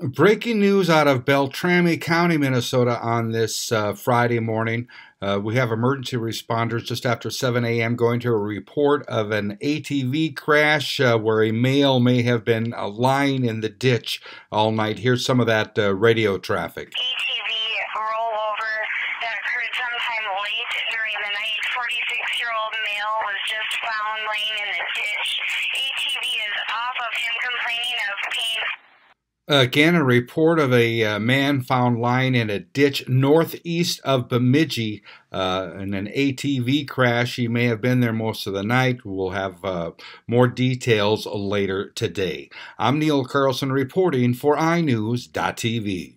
Breaking news out of Beltrami County, Minnesota on this uh, Friday morning. Uh, we have emergency responders just after 7 a.m. going to a report of an ATV crash uh, where a male may have been uh, lying in the ditch all night. Here's some of that uh, radio traffic. ATV rollover that occurred sometime late during the night. 46 year old male was just found laying in the ditch. ATV is off of him complaining of pain. Again, a report of a uh, man found lying in a ditch northeast of Bemidji uh, in an ATV crash. He may have been there most of the night. We'll have uh, more details later today. I'm Neil Carlson reporting for iNewZ.TV.